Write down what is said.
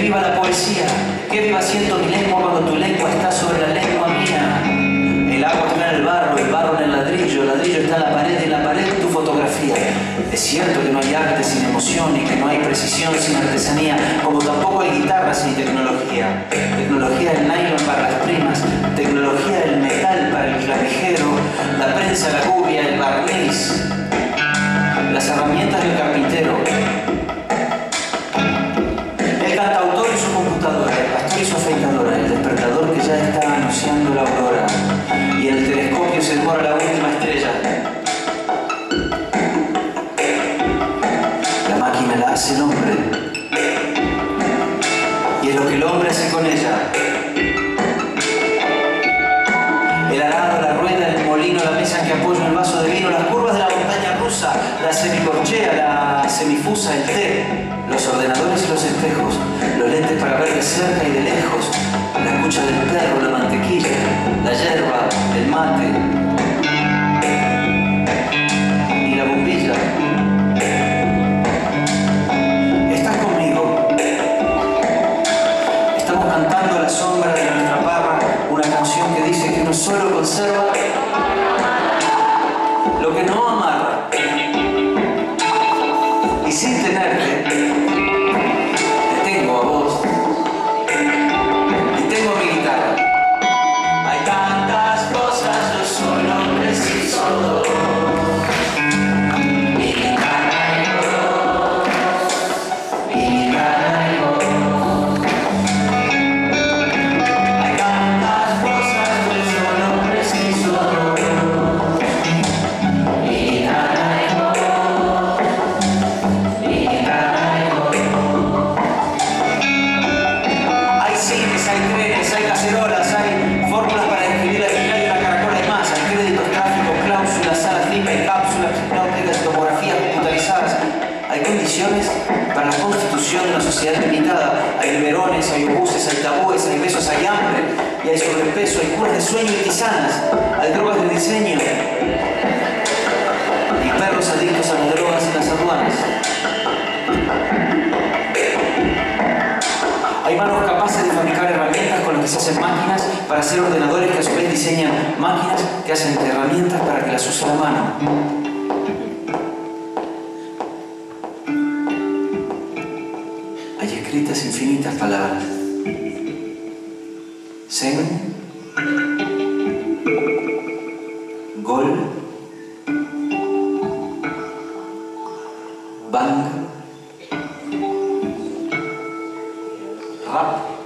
Que viva la poesía, que viva siendo mi lengua cuando tu lengua está sobre la lengua mía. El agua está en el barro, el barro en el ladrillo, el ladrillo está en la pared y en la pared tu fotografía. Es cierto que no hay arte sin emoción y que no hay precisión sin artesanía, como tampoco hay guitarra sin tecnología. Tecnología del nylon la última estrella. La máquina la hace el hombre y es lo que el hombre hace con ella. El arado, la rueda, el molino, la mesa en que apoyo el vaso de vino, las curvas de la montaña rusa, la semicorchea, la semifusa, el té, los ordenadores y los espejos, los lentes para ver de cerca y de lejos, la escucha del perro, la mantequilla, la hierba, el mate 後ろ constitución de una sociedad limitada. Hay biberones, hay obuses, hay tabúes, hay besos, hay hambre, y hay sobrepeso, hay curas de sueño y tisanas, hay drogas de diseño, y perros adictos a las drogas y las aduanas. Hay manos capaces de fabricar herramientas con las que se hacen máquinas para hacer ordenadores que a su vez diseñan máquinas que hacen herramientas para que las use la mano. Hay escritas infinitas palabras. Zen, gol, bang, rap,